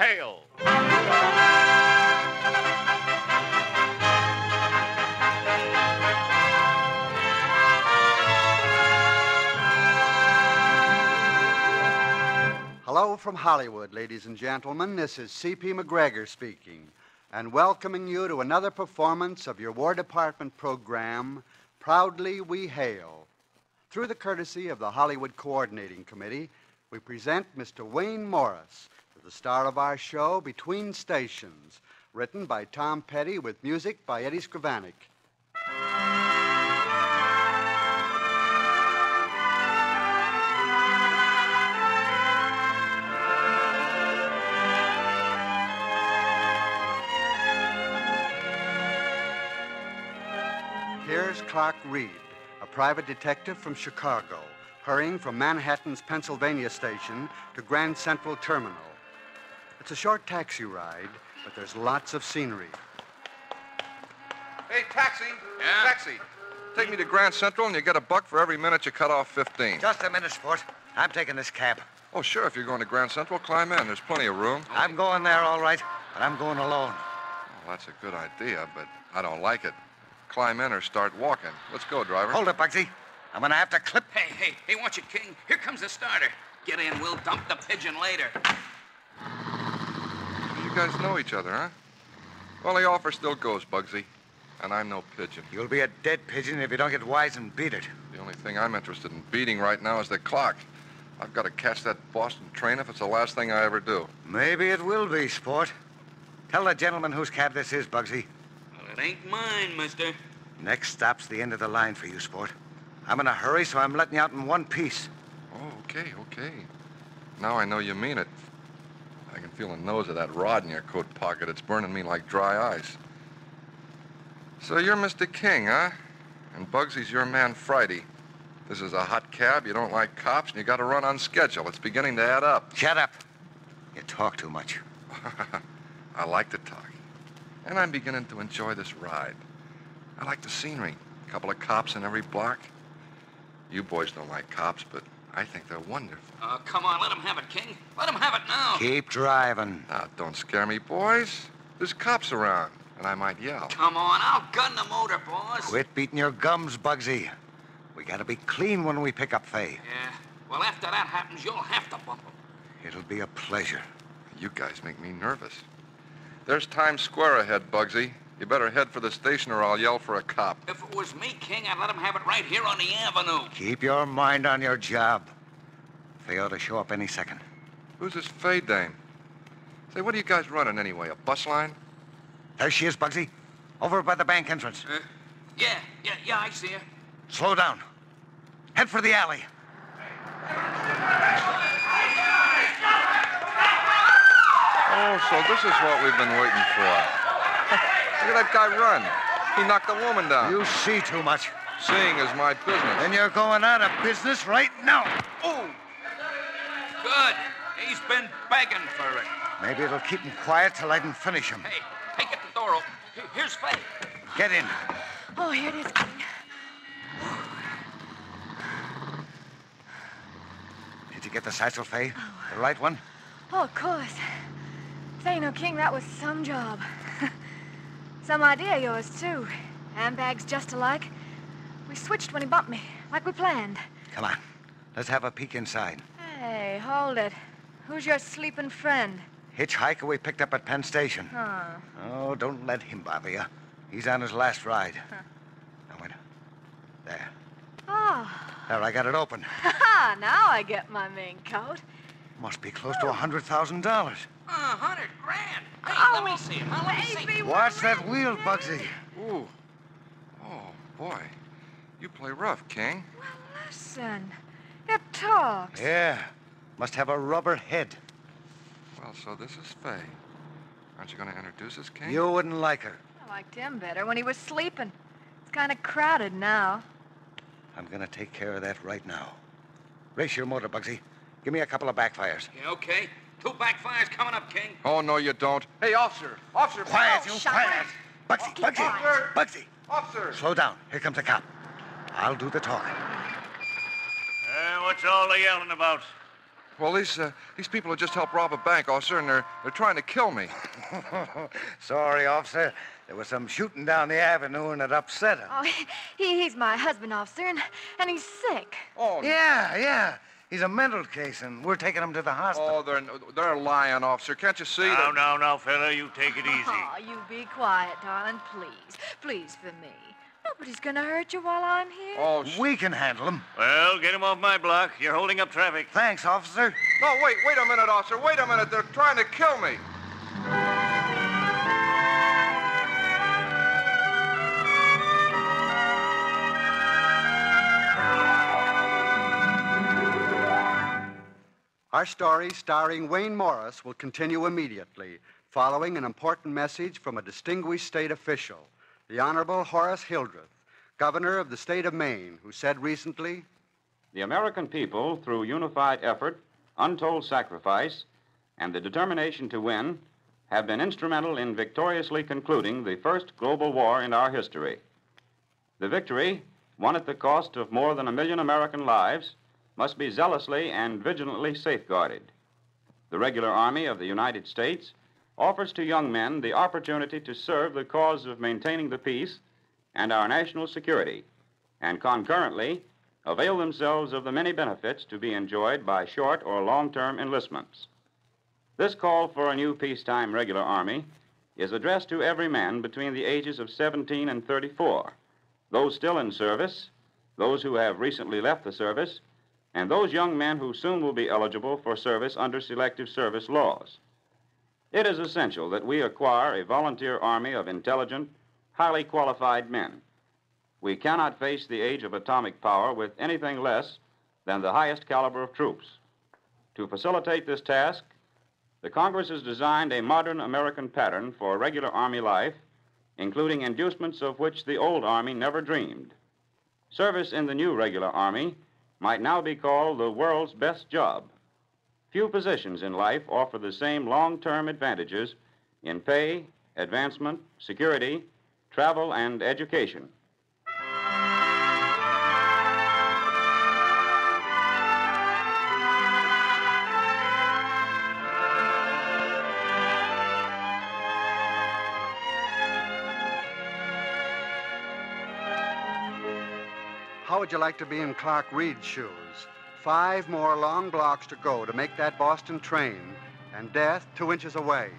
hail. Hello from Hollywood, ladies and gentlemen. This is C.P. MacGregor speaking, and welcoming you to another performance of your War Department program, Proudly We Hail. Through the courtesy of the Hollywood Coordinating Committee, we present Mr. Wayne Morris, the star of our show, Between Stations, written by Tom Petty with music by Eddie Scrivanik. Here's Clark Reed, a private detective from Chicago, hurrying from Manhattan's Pennsylvania station to Grand Central Terminal. It's a short taxi ride, but there's lots of scenery. Hey, taxi! Yeah? Taxi! Take me to Grand Central and you get a buck for every minute you cut off 15. Just a minute, Sport. I'm taking this cab. Oh, sure, if you're going to Grand Central, climb in. There's plenty of room. I'm going there, all right, but I'm going alone. Well, that's a good idea, but I don't like it. Climb in or start walking. Let's go, driver. Hold it, Bugsy. I'm gonna have to clip. Hey, hey, hey, watch it, King. Here comes the starter. Get in, we'll dump the pigeon later. You guys know each other, huh? Well, the offer still goes, Bugsy. And I'm no pigeon. You'll be a dead pigeon if you don't get wise and beat it. The only thing I'm interested in beating right now is the clock. I've got to catch that Boston train if it's the last thing I ever do. Maybe it will be, Sport. Tell the gentleman whose cab this is, Bugsy. Well, it ain't mine, mister. Next stop's the end of the line for you, Sport. I'm in a hurry, so I'm letting you out in one piece. Oh, okay, okay. Now I know you mean it. I can feel the nose of that rod in your coat pocket. It's burning me like dry ice. So you're Mr. King, huh? And Bugsy's your man Friday. This is a hot cab, you don't like cops, and you gotta run on schedule. It's beginning to add up. Shut up. You talk too much. I like to talk. And I'm beginning to enjoy this ride. I like the scenery. A couple of cops in every block. You boys don't like cops, but I think they're wonderful. Oh, come on, let them have it, King. Let them have it now. Keep driving. Now, don't scare me, boys. There's cops around, and I might yell. Come on, I'll gun the motor, boss. Quit beating your gums, Bugsy. We gotta be clean when we pick up Fay. Yeah. Well, after that happens, you'll have to bump him. It'll be a pleasure. You guys make me nervous. There's Times Square ahead, Bugsy. You better head for the station or I'll yell for a cop. If it was me, King, I'd let him have it right here on the avenue. Keep your mind on your job. They ought to show up any second. Who's this Fay dame? Say, what are you guys running anyway? A bus line? There she is, Bugsy. Over by the bank entrance. Uh, yeah, yeah, yeah, I see her. Slow down. Head for the alley. Oh, so this is what we've been waiting for. Look at that guy run. He knocked the woman down. You see too much. Seeing is my business. Then you're going out of business right now. Oh! Good. He's been begging for it. Maybe it'll keep him quiet till I can finish him. Hey, hey, get the door open. Here's Fay. Get in. Oh, here it is, King. Did you get the satchel, Fay? Oh. The right one? Oh, of course. Say, no, King, that was some job. Some idea of yours, too. Handbags just alike. We switched when he bumped me, like we planned. Come on. Let's have a peek inside. Hey, hold it. Who's your sleeping friend? Hitchhiker we picked up at Penn Station. Huh. Oh, don't let him bother you. He's on his last ride. Now, wait. There. Oh. There, I got it open. Now I get my main coat. Must be close to a $100,000. A hundred grand. Hey, oh, let me see it. Huh? Let me see. Watch that wheel, Bugsy. Ooh. Oh, boy. You play rough, King. Well, listen, it talks. Yeah. Must have a rubber head. Well, so this is Fay. Aren't you going to introduce us, King? You wouldn't like her. I liked him better when he was sleeping. It's kind of crowded now. I'm gonna take care of that right now. Race your motor, Bugsy. Give me a couple of backfires. Yeah, okay. Two backfires coming up, King. Oh, no, you don't. Hey, officer! Officer! Quiet, Oh, you shut quiet. up. Bugsy, Bugsy. Bugsy. Officer! Slow down. Here comes the cop. I'll do the talking. Uh, what's all the yelling about? Well, these uh, these people have just helped rob a bank, officer, and they're they're trying to kill me. Sorry, officer. There was some shooting down the avenue and it upset him. Oh, he, he's my husband, officer, and, and he's sick. Oh, Yeah, yeah. He's a mental case, and we're taking him to the hospital. Oh, they're they're lying, officer. Can't you see? Now, that- now, now, fella, you take it easy. Oh, you be quiet, darling, please. Please for me. Nobody's gonna hurt you while I'm here. Oh, sh- We can handle him. Well, get him off my block. You're holding up traffic. Thanks, officer. no, wait, wait a minute, officer. Wait a minute. They're trying to kill me. Our story, starring Wayne Morris, will continue immediately, following an important message from a distinguished state official, the Honorable Horace Hildreth, Governor of the state of Maine, who said recently, The American people, through unified effort, untold sacrifice, and the determination to win, have been instrumental in victoriously concluding the first global war in our history. The victory, won at the cost of more than a million American lives, must be zealously and vigilantly safeguarded. The regular Army of the United States offers to young men the opportunity to serve the cause of maintaining the peace and our national security, and concurrently avail themselves of the many benefits to be enjoyed by short or long term enlistments. This call for a new peacetime regular army is addressed to every man between the ages of 17 and 34, those still in service, those who have recently left the service, and those young men who soon will be eligible for service under selective service laws. It is essential that we acquire a volunteer army of intelligent, highly qualified men. We cannot face the age of atomic power with anything less than the highest caliber of troops. To facilitate this task, the Congress has designed a modern American pattern for regular Army life, including inducements of which the old Army never dreamed. Service in the new regular Army might now be called the world's best job. Few positions in life offer the same long term advantages in pay, advancement, security, travel, and education. Would you like to be in Clark Reed's shoes? Five more long blocks to go to make that Boston train, and death two inches away.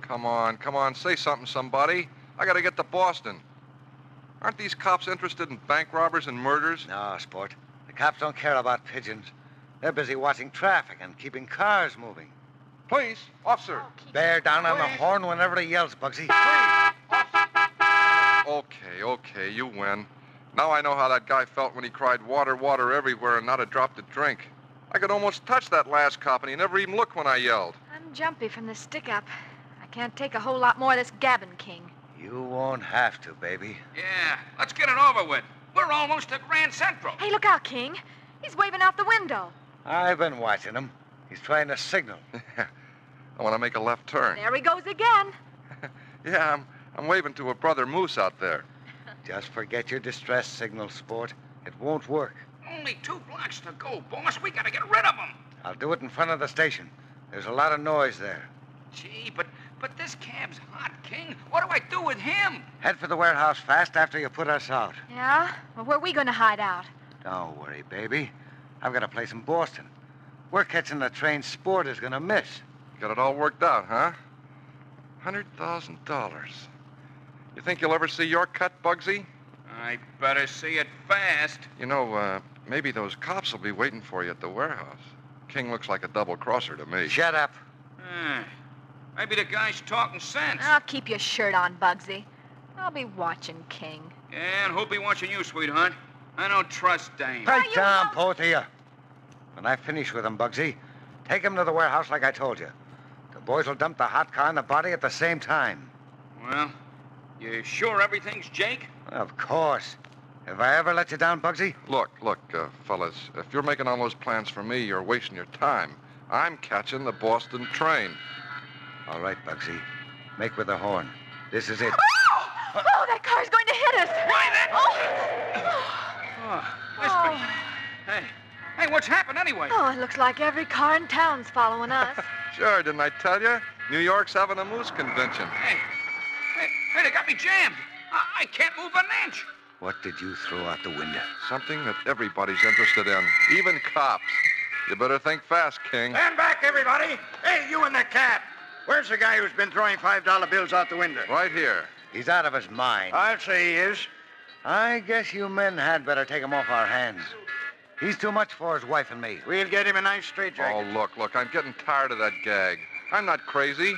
Come on, come on. Say something, somebody. I got to get to Boston. Aren't these cops interested in bank robbers and murders? No, sport. The cops don't care about pigeons. They're busy watching traffic and keeping cars moving. Please, officer. Bear down on the horn whenever he yells, Bugsy. Okay, okay, you win. Now I know how that guy felt when he cried water, water everywhere and not a drop to drink. I could almost touch that last cop and he never even looked when I yelled. I'm jumpy from the stick up. I can't take a whole lot more of this gabbing, King. You won't have to, baby. Yeah, let's get it over with. We're almost at Grand Central. Hey, look out, King. He's waving out the window. I've been watching him. He's trying to signal. I want to make a left turn. There he goes again. Yeah, I'm, I'm waving to a brother Moose out there. Just forget your distress signal, sport. It won't work. Only two blocks to go, boss. We gotta get rid of them. I'll do it in front of the station. There's a lot of noise there. Gee, but but this cab's hot, King. What do I do with him? Head for the warehouse fast after you put us out. Yeah? Well, where are we going to hide out? Don't worry, baby. I've got a place in Boston. We're catching the train Sport is gonna miss. Got it all worked out, huh? $100,000. You think you'll ever see your cut, Bugsy? I better see it fast. You know, uh, maybe those cops will be waiting for you at the warehouse. King looks like a double crosser to me. Shut up. Hmm. Maybe the guy's talking sense. I'll keep your shirt on, Bugsy. I'll be watching King. Yeah, and who'll be watching you, sweetheart? I don't trust Dame. Are Right down, won't- both of you. When I finish with him, Bugsy, take him to the warehouse like I told you. The boys will dump the hot car and the body at the same time. Well, you sure everything's Jake? Of course. Have I ever let you down, Bugsy? Look, look, uh, fellas, if you're making all those plans for me, you're wasting your time. I'm catching the Boston train. All right, Bugsy. Make with the horn. This is it. Oh! Oh, that car's going to hit us. Why, that- Oh! Oh, Whisper. Oh. Hey, hey, what's happened anyway? Oh, it looks like every car in town's following us. Sure, didn't I tell you? New York's having a moose convention. Hey, hey, hey, they got me jammed. I, I can't move an inch. What did you throw out the window? Something that everybody's interested in, even cops. You better think fast, King. Stand back, everybody. Hey, you in the cab. Where's the guy who's been throwing $5 bills out the window? Right here. He's out of his mind. I'll say he is. I guess you men had better take him off our hands. He's too much for his wife and me. We'll get him a nice Oh, look, look, I'm getting tired of that gag. I'm not crazy.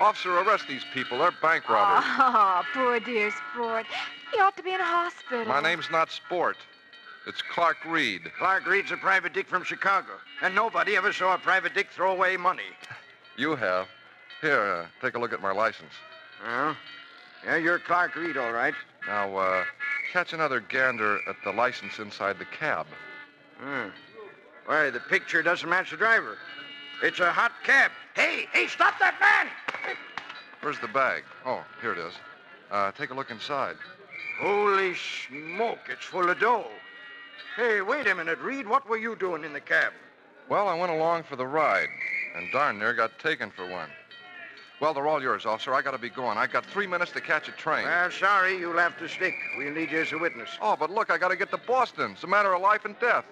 Officer, arrest these people. They're bank robbers. Oh, poor dear sport. He ought to be in a hospital. My name's not Sport. It's Clark Reed. Clark Reed's a private dick from Chicago, and nobody ever saw a private dick throw away money. You have. Here, uh, take a look at my license. Well, yeah, you're Clark Reed, all right. Now, uh, catch another gander at the license inside the cab. Hmm. Why, the picture doesn't match the driver. It's a hot cab. Hey, hey, stop that man! Where's the bag? Oh, here it is. Uh, take a look inside. Holy smoke, it's full of dough. Hey, wait a minute, Reed. What were you doing in the cab? Well, I went along for the ride, and darn near got taken for one. Well, they're all yours, officer. I gotta be going. I got three minutes to catch a train. Well, sorry, you'll have to stick. We'll need you as a witness. Oh, but look, I gotta get to Boston. It's a matter of life and death.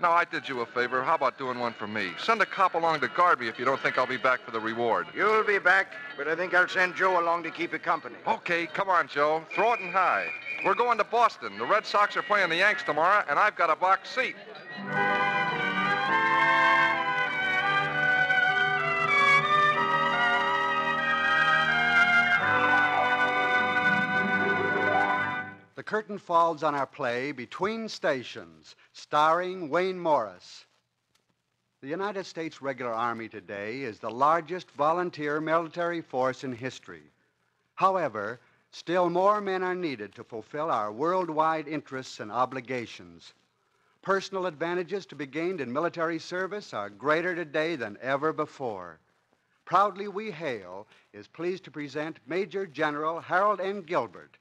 Now, I did you a favor. How about doing one for me? Send a cop along to guard me if you don't think I'll be back for the reward. You'll be back, but I think I'll send Joe along to keep you company. Okay, come on, Joe. Throw it in high. We're going to Boston. The Red Sox are playing the Yanks tomorrow, and I've got a box seat. Curtain falls on our play Between Stations, starring Wayne Morris. The United States Regular Army today is the largest volunteer military force in history. However, still more men are needed to fulfill our worldwide interests and obligations. Personal advantages to be gained in military service are greater today than ever before. Proudly We Hail is pleased to present Major General Harold N. Gilbert,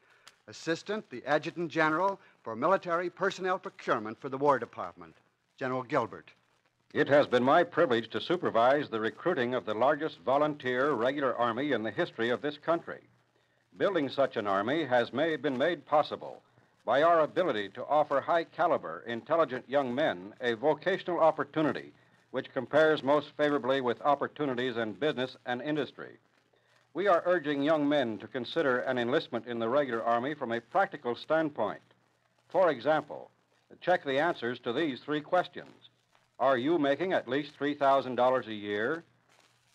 Assistant, the Adjutant General for Military Personnel Procurement for the War Department. General Gilbert. It has been my privilege to supervise the recruiting of the largest volunteer regular army in the history of this country. Building such an army has been made possible by our ability to offer high caliber, intelligent young men a vocational opportunity which compares most favorably with opportunities in business and industry. We are urging young men to consider an enlistment in the regular army from a practical standpoint. For example, check the answers to these three questions. Are you making at least $3,000 a year?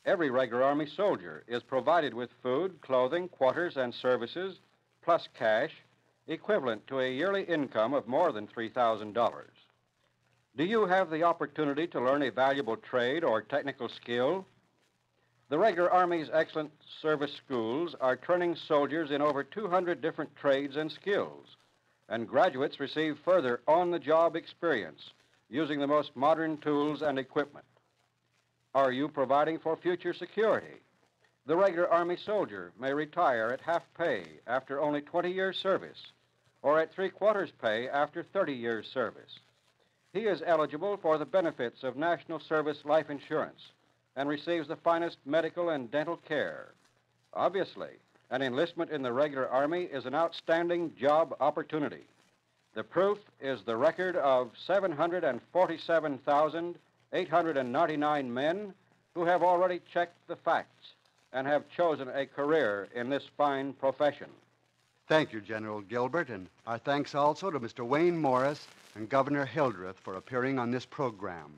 Every regular Army soldier is provided with food, clothing, quarters, and services, plus cash, equivalent to a yearly income of more than $3,000. Do you have the opportunity to learn a valuable trade or technical skill? The regular Army's excellent service schools are training soldiers in over 200 different trades and skills, and graduates receive further on the job experience using the most modern tools and equipment. Are you providing for future security? The regular Army soldier may retire at half pay after only 20 years' service, or at three quarters pay after 30 years' service. He is eligible for the benefits of National Service Life Insurance and receives the finest medical and dental care. Obviously, an enlistment in the regular Army is an outstanding job opportunity. The proof is the record of 747,899 men who have already checked the facts and have chosen a career in this fine profession. Thank you, General Gilbert, and our thanks also to Mr. Wayne Morris and Governor Hildreth for appearing on this program.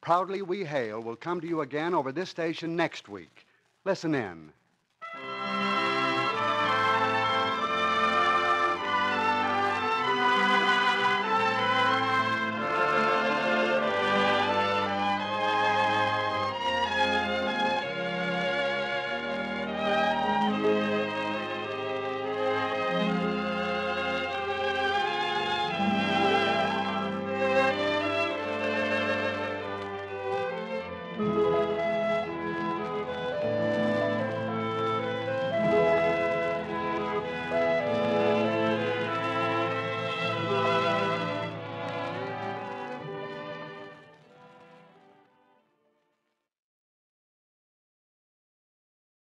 Proudly We Hail will come to you again over this station next week. Listen in.